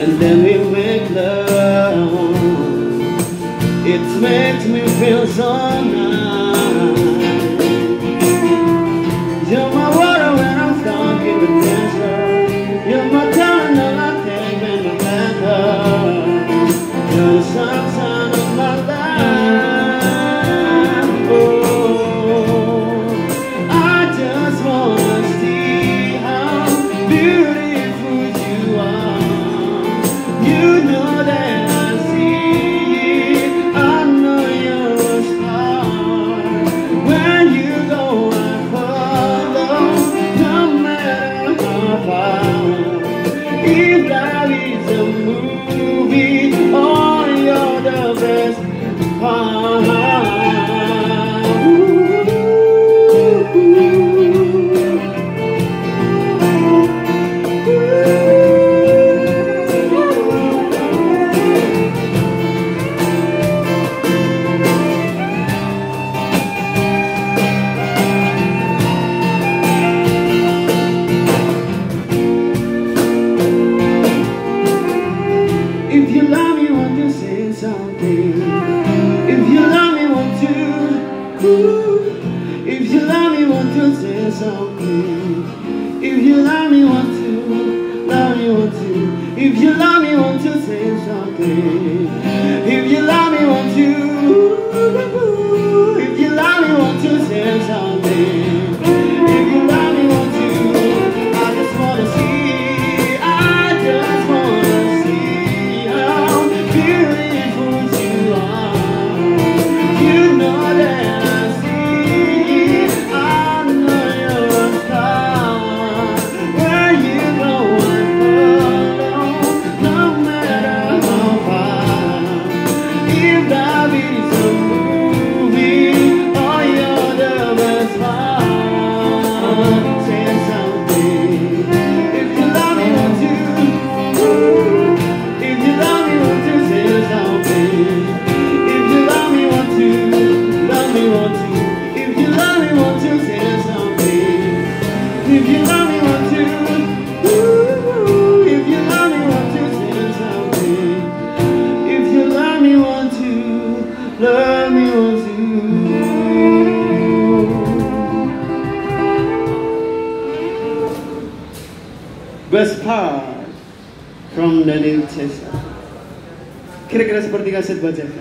and then we make love. It makes me feel so nice. you know. If you love me, won't you? Ooh. If you love me, won't you say something? If you love me, won't you? Love me, won't you? If you love me, won't you say something? verse from the New Testament. Kira-kira seperti kaset baca.